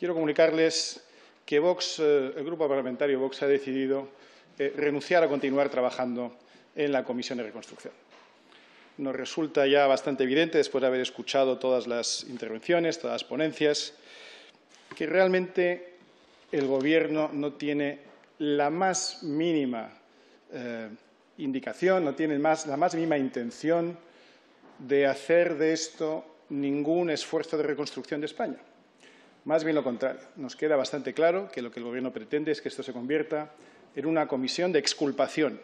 quiero comunicarles que Vox, eh, el Grupo Parlamentario Vox ha decidido eh, renunciar a continuar trabajando en la Comisión de Reconstrucción. Nos resulta ya bastante evidente, después de haber escuchado todas las intervenciones, todas las ponencias, que realmente el Gobierno no tiene la más mínima eh, indicación, no tiene más, la más mínima intención de hacer de esto ningún esfuerzo de reconstrucción de España. Más bien lo contrario. Nos queda bastante claro que lo que el Gobierno pretende es que esto se convierta en una comisión de exculpación